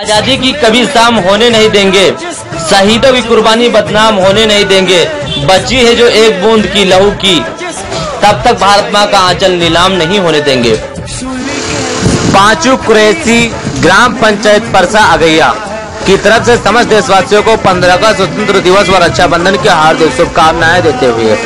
आज़ादी की कभी शाम होने नहीं देंगे। शहीदों की कुर्बानी बदनाम होने नहीं देंगे। बची है जो एक बूंद की लहू की। तब तक भारत माँ का आंचल नीलाम नहीं होने देंगे। पांचू कुरैसी ग्राम पंचायत परसा अगैया की तरफ़ से समस्त देशवासियों को पंद्रह का स्वतंत्र दिवस व रक्षाबंधन की हार्दिक शुभकामनाएँ देते हुए।